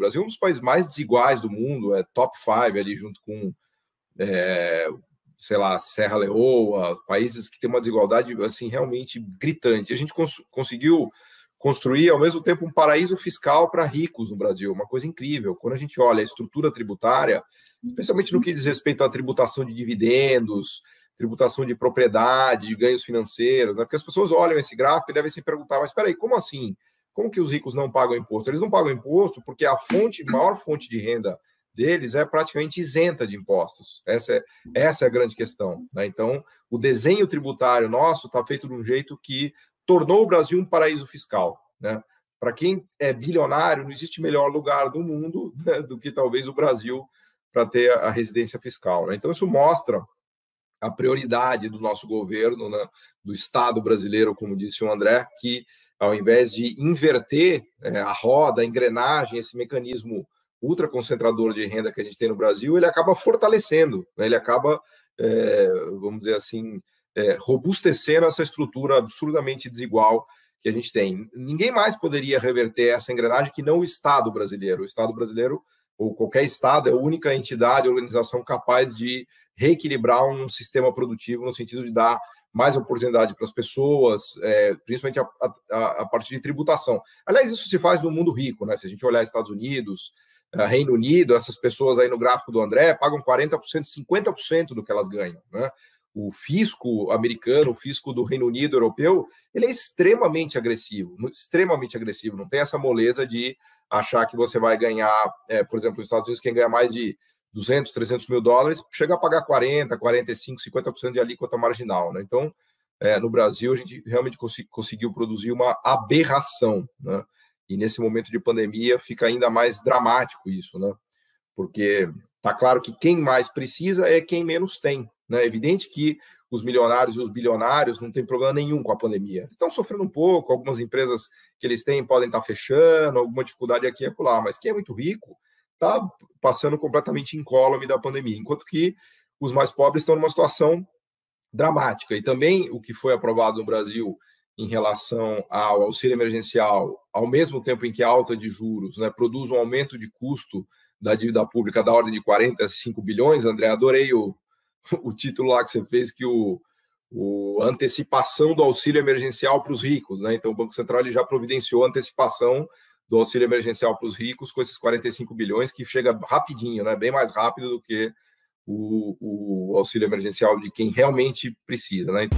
Brasil é um dos países mais desiguais do mundo, é top five ali junto com, é, sei lá, Serra Leoa, países que têm uma desigualdade assim realmente gritante. A gente cons conseguiu construir ao mesmo tempo um paraíso fiscal para ricos no Brasil, uma coisa incrível. Quando a gente olha a estrutura tributária, especialmente no que diz respeito à tributação de dividendos, tributação de propriedade, de ganhos financeiros, né? porque as pessoas olham esse gráfico e devem se perguntar, mas espera aí, como assim? Como que os ricos não pagam imposto? Eles não pagam imposto porque a fonte, maior fonte de renda deles é praticamente isenta de impostos. Essa é, essa é a grande questão. Né? Então, o desenho tributário nosso está feito de um jeito que tornou o Brasil um paraíso fiscal. Né? Para quem é bilionário, não existe melhor lugar do mundo né, do que talvez o Brasil para ter a residência fiscal. Né? Então, isso mostra a prioridade do nosso governo, né, do Estado brasileiro, como disse o André, que ao invés de inverter é, a roda, a engrenagem, esse mecanismo ultraconcentrador de renda que a gente tem no Brasil, ele acaba fortalecendo, né, ele acaba, é, vamos dizer assim, é, robustecendo essa estrutura absurdamente desigual que a gente tem. Ninguém mais poderia reverter essa engrenagem que não o Estado brasileiro. O Estado brasileiro, ou qualquer Estado, é a única entidade, organização capaz de reequilibrar um sistema produtivo no sentido de dar mais oportunidade para as pessoas, é, principalmente a, a, a, partir de tributação. Aliás, isso se faz no mundo rico, né? Se a gente olhar Estados Unidos, é, Reino Unido, essas pessoas aí no gráfico do André pagam 40%, 50% do que elas ganham, né? O fisco americano, o fisco do Reino Unido europeu, ele é extremamente agressivo, extremamente agressivo. Não tem essa moleza de achar que você vai ganhar, é, por exemplo, nos Estados Unidos, quem ganha mais de 200, 300 mil dólares, chega a pagar 40, 45, 50% de alíquota marginal. Né? Então, é, no Brasil, a gente realmente cons conseguiu produzir uma aberração. Né? E nesse momento de pandemia fica ainda mais dramático isso, né? porque está claro que quem mais precisa é quem menos tem. Né? É evidente que os milionários e os bilionários não têm problema nenhum com a pandemia. Estão sofrendo um pouco, algumas empresas que eles têm podem estar fechando, alguma dificuldade aqui e acolá, mas quem é muito rico está passando completamente incólume da pandemia, enquanto que os mais pobres estão numa situação dramática. E também o que foi aprovado no Brasil em relação ao auxílio emergencial, ao mesmo tempo em que a alta de juros né, produz um aumento de custo da dívida pública da ordem de 45 bilhões, André, adorei o, o título lá que você fez, que o, o antecipação do auxílio emergencial para os ricos, né? Então o Banco Central ele já providenciou antecipação do auxílio emergencial para os ricos com esses 45 bilhões, que chega rapidinho, né? bem mais rápido do que o, o auxílio emergencial de quem realmente precisa. Né?